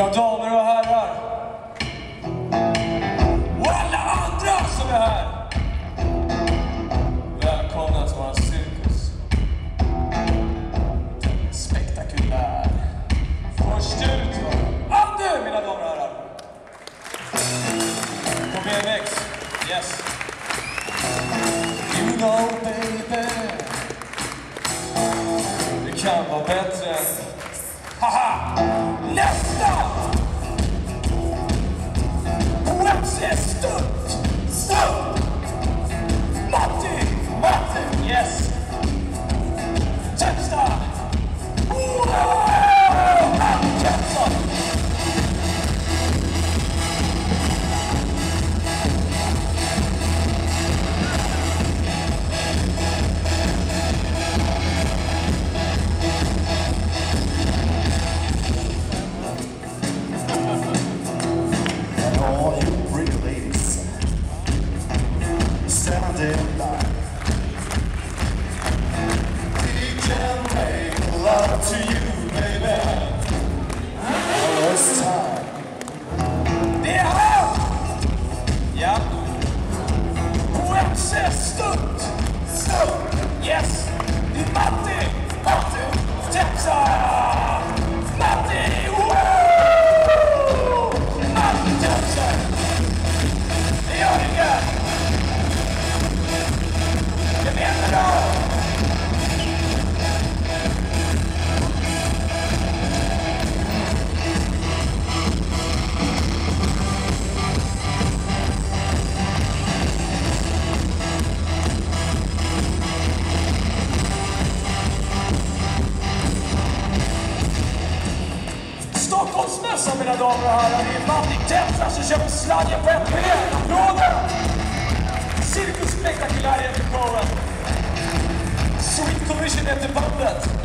Mina damer och herrar. Och alla andra som är här. Välkomna till våran cirkus. Spektakulär. Först ut var Andu, mina damer och herrar. På BMX. Yes. You know baby. Det kan vara bättre. Haha! Nästa! He can make love to you, baby. This time. Yeah. Yes. The Matty. Matty. steps. Damer och herrar. Det är Matti Texas som köper sladden på ett biljett. Applåder! Cirkus spektakulär heter showen. Sweet Commission heter bandet.